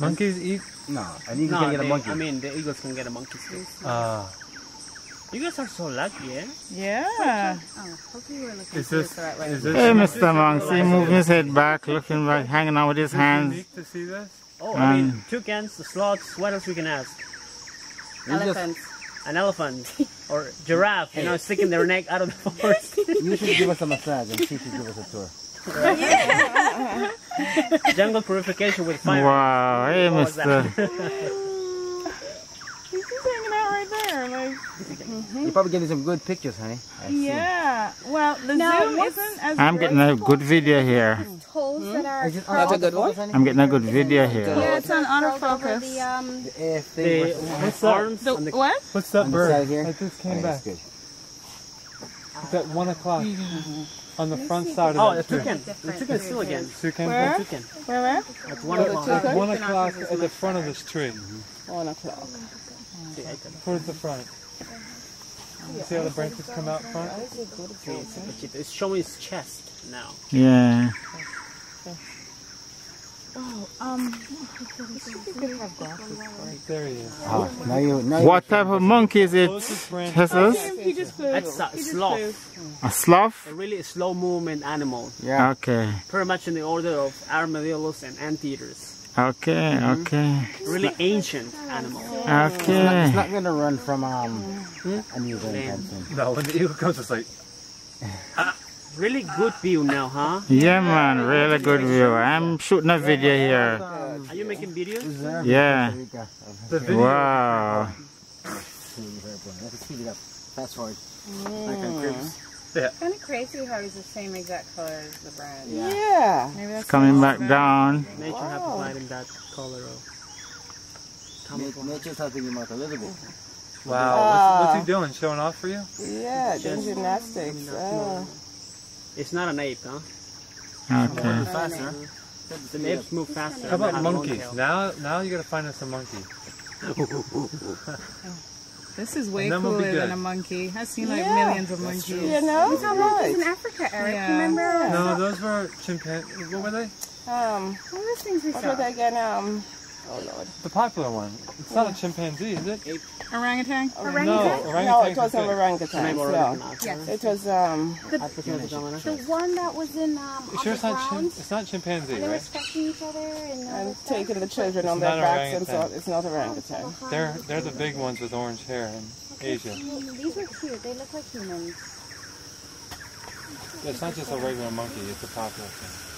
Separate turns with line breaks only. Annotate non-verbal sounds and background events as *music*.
Monkeys eat?
No, an eagle
No,
can get a
they-
monkey.
I mean, the eagles can get a monkey too.
Ah.
You guys are so lucky, eh?
Yeah.
Oh, hopefully we're looking
Is
through
this,
the right way.
is this
Hey, Mr. Monk, see, moving his head back, looking back, hanging out with his hands.
unique to see this?
Oh, I mean, toucans, the sloths. What else we can ask?
Elephants.
An elephant *laughs* or giraffe, you know, sticking their neck out of the forest.
You should give us a massage and she should give us a tour. *laughs* *laughs*
Jungle purification with fire.
Wow, hey,
What
Mr. *laughs*
He's just hanging out right there. Like, mm-hmm.
You're probably getting some good pictures, honey. I see.
yeah. Well, the
Now,
zoom isn't as hmm?
I'm getting a good video here.
Toes that are
Is it
curled-
on autofocus, honey?
I'm getting a good video here.
Yeah, it's on
curled over
autofocus.
The, um,
The AF
The
what's-
what's
that?
arms
The,
and the
what?
What's that bird?
here?
I just came
Okay,
back.
good.
It's at 1 o'clock. On the front side
Oh,
of
the
that tree.
toucan. The toucan is still again.
Toucan?
Where?
Toucan.
Where, where?
At one
Oh,
o'clock.
At 1 o'clock at the front of this tree.
One o'clock.
Towards the front. See how the branches come out front?
It's showing his chest now.
Yeah.
Um,
There he is.
Oh, now you, now
What type of monkey is it?
Closest.
Jesus?
he just flew.
That's a sloth.
A sloth?
A really slow movement animal.
Yeah.
Okay.
Pretty much in the order of armadillos and anteaters.
Okay, okay.
Really ancient animal.
Okay.
It's not gonna run from um an eagle anytime soon.
No, when the eagle comes, it's like,
Really good view now, huh?
Yeah, man, really good view. I'm shooting a video here.
Are you making videos?
Yeah.
the video.
Wow.
Let's speed it up. Fast forward.
Like on
kind of crazy how he's the same exact color as the brand.
Yeah. Maybe that's
Coming back down.
Nature have provided that color of
Na-
camouflage.
Nature's helping him out a little bit.
Wow. What's, what's he doing? Showing off for you?
Yeah,
doing
gymnastics. Oh.
It's not an ape, huh?
Okay.
Faster.
The apes move faster.
How about monkeys? Now, now you gotta find us a monkey. *laughs*
This is way
And then we'll be
cooler than a monkey. I've seen like millions of monkeys.
You know, we saw monkeys in Africa, Eric.
Yeah.
Remember?
No, those were chimpanzees. What were they?
Um,
What were those things we
what
saw?
was that again? Um, oh lord.
The popular one. It's not a chimpanzee, is it?
Orangutan?
No,
Orangutan?
No,
orangutan.
it wasn't orangutan.
Maybe
No.
Yes.
It was um.
The,
African
the one that was in um, on
You sure it's not, chim- it's not chimpanzee,
They were
right?
scratching each other and, all
And taking the children on their
not
backs and so it's not orangutan.
They're they're the big ones with orange hair in Asia.
Mm, These are cute. They look like humans.
It's not just a regular monkey; it's a popular thing.